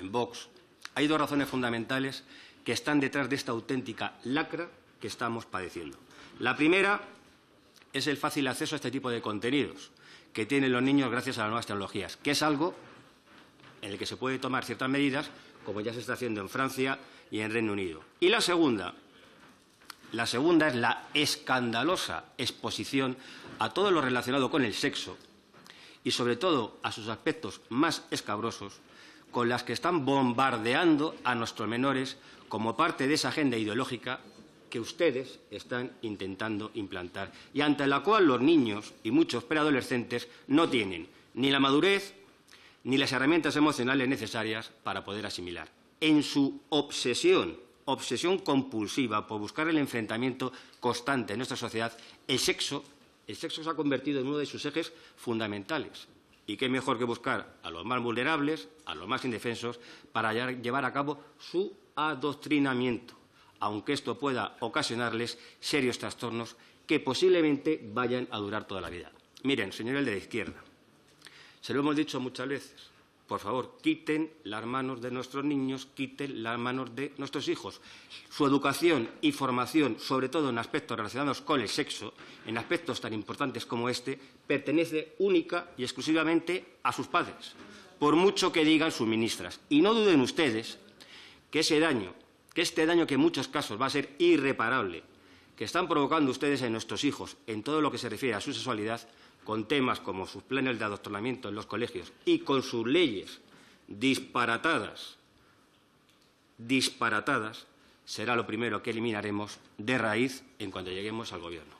en Vox, hay dos razones fundamentales que están detrás de esta auténtica lacra que estamos padeciendo. La primera es el fácil acceso a este tipo de contenidos que tienen los niños gracias a las nuevas tecnologías, que es algo en el que se puede tomar ciertas medidas, como ya se está haciendo en Francia y en Reino Unido. Y la segunda, la segunda es la escandalosa exposición a todo lo relacionado con el sexo y, sobre todo, a sus aspectos más escabrosos, con las que están bombardeando a nuestros menores como parte de esa agenda ideológica que ustedes están intentando implantar y ante la cual los niños y muchos preadolescentes no tienen ni la madurez ni las herramientas emocionales necesarias para poder asimilar. En su obsesión, obsesión compulsiva por buscar el enfrentamiento constante en nuestra sociedad, el sexo, el sexo se ha convertido en uno de sus ejes fundamentales. Y qué mejor que buscar a los más vulnerables, a los más indefensos, para llevar a cabo su adoctrinamiento, aunque esto pueda ocasionarles serios trastornos que posiblemente vayan a durar toda la vida. Miren, señores de la izquierda, se lo hemos dicho muchas veces. Por favor, quiten las manos de nuestros niños, quiten las manos de nuestros hijos. Su educación y formación, sobre todo en aspectos relacionados con el sexo, en aspectos tan importantes como este, pertenece única y exclusivamente a sus padres, por mucho que digan sus ministras. Y no duden ustedes que ese daño, que este daño que en muchos casos va a ser irreparable, que están provocando ustedes en nuestros hijos en todo lo que se refiere a su sexualidad, con temas como sus planes de adoctrinamiento en los colegios y con sus leyes disparatadas, disparatadas, será lo primero que eliminaremos de raíz en cuanto lleguemos al Gobierno.